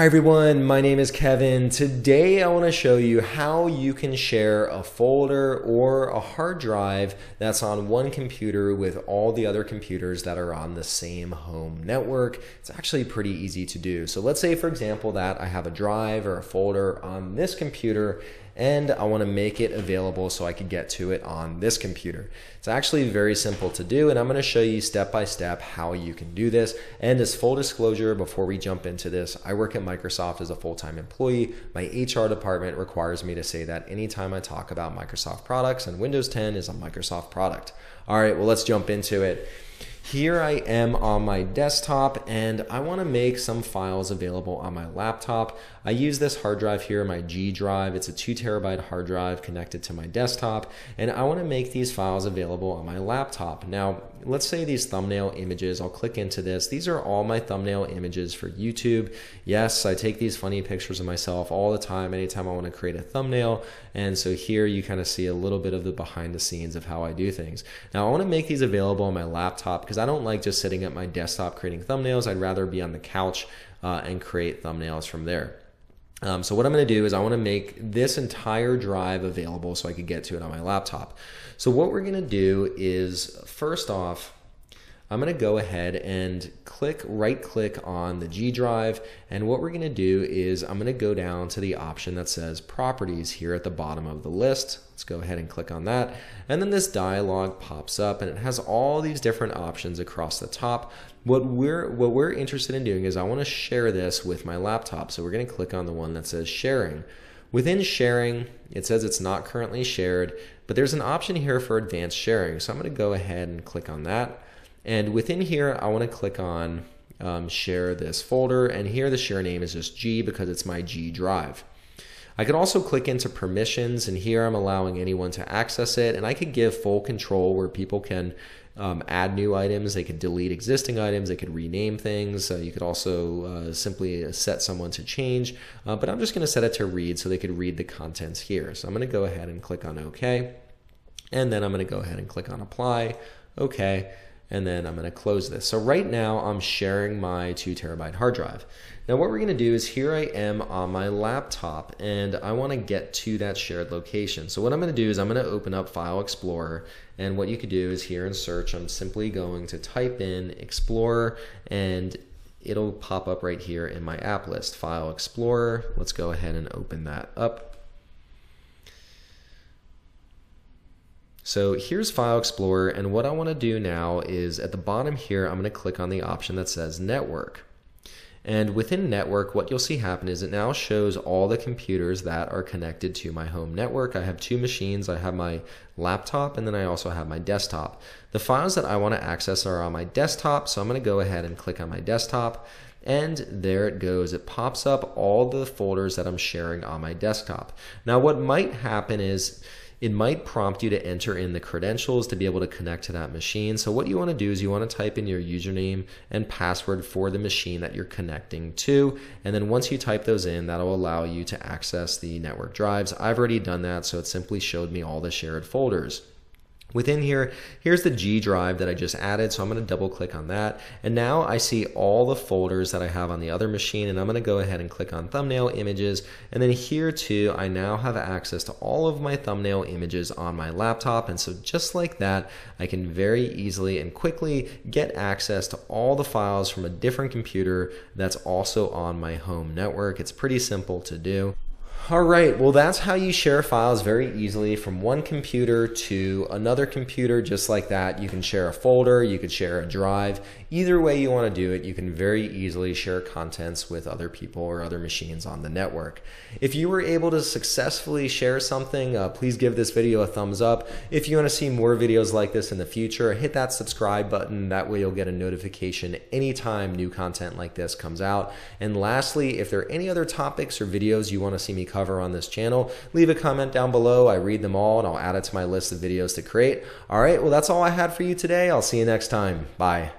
Hi everyone, my name is Kevin. Today I want to show you how you can share a folder or a hard drive that's on one computer with all the other computers that are on the same home network. It's actually pretty easy to do. So let's say for example that I have a drive or a folder on this computer and I want to make it available so I can get to it on this computer. It's actually very simple to do and I'm going to show you step by step how you can do this. And as full disclosure before we jump into this, I work at Microsoft as a full-time employee. My HR department requires me to say that anytime I talk about Microsoft products and Windows 10 is a Microsoft product. All right, well let's jump into it. Here I am on my desktop and I want to make some files available on my laptop. I use this hard drive here, my G drive. It's a two terabyte hard drive connected to my desktop and I want to make these files available on my laptop. Now, let's say these thumbnail images, I'll click into this. These are all my thumbnail images for YouTube. Yes, I take these funny pictures of myself all the time anytime I want to create a thumbnail. And so here you kind of see a little bit of the behind the scenes of how I do things. Now I want to make these available on my laptop because I don't like just sitting at my desktop creating thumbnails. I'd rather be on the couch uh, and create thumbnails from there. Um, so what I'm going to do is I want to make this entire drive available so I could get to it on my laptop. So what we're going to do is first off, I'm going to go ahead and click right click on the G drive and what we're going to do is I'm going to go down to the option that says properties here at the bottom of the list. Let's go ahead and click on that and then this dialog pops up and it has all these different options across the top. What we're what we're interested in doing is I want to share this with my laptop. So we're going to click on the one that says sharing. Within sharing, it says it's not currently shared, but there's an option here for advanced sharing. So I'm going to go ahead and click on that. And within here, I want to click on um, share this folder. And here the share name is just G because it's my G drive. I could also click into permissions and here I'm allowing anyone to access it and I could give full control where people can um, add new items, they could delete existing items, they could rename things. Uh, you could also uh, simply set someone to change, uh, but I'm just going to set it to read so they could read the contents here. So I'm going to go ahead and click on OK, and then I'm going to go ahead and click on Apply, OK, and then I'm going to close this. So right now I'm sharing my two terabyte hard drive. Now what we're going to do is here I am on my laptop and I want to get to that shared location. So what I'm going to do is I'm going to open up File Explorer and what you could do is here in search I'm simply going to type in Explorer and it'll pop up right here in my app list, File Explorer. Let's go ahead and open that up. So here's File Explorer, and what I want to do now is at the bottom here, I'm going to click on the option that says Network. And within network, what you'll see happen is it now shows all the computers that are connected to my home network. I have two machines. I have my laptop and then I also have my desktop. The files that I want to access are on my desktop. So I'm going to go ahead and click on my desktop and there it goes. It pops up all the folders that I'm sharing on my desktop. Now what might happen is it might prompt you to enter in the credentials to be able to connect to that machine. So what you want to do is you want to type in your username and password for the machine that you're connecting to. And then once you type those in, that'll allow you to access the network drives. I've already done that, so it simply showed me all the shared folders. Within here, here's the G drive that I just added, so I'm going to double click on that. And now I see all the folders that I have on the other machine, and I'm going to go ahead and click on thumbnail images. And then here too, I now have access to all of my thumbnail images on my laptop. And so just like that, I can very easily and quickly get access to all the files from a different computer that's also on my home network. It's pretty simple to do. All right, well, that's how you share files very easily from one computer to another computer, just like that. You can share a folder, you could share a drive. Either way you want to do it, you can very easily share contents with other people or other machines on the network. If you were able to successfully share something, uh, please give this video a thumbs up. If you want to see more videos like this in the future, hit that subscribe button. That way you'll get a notification anytime new content like this comes out. And lastly, if there are any other topics or videos you want to see me cover on this channel, leave a comment down below. I read them all and I'll add it to my list of videos to create. All right, well, that's all I had for you today. I'll see you next time. Bye.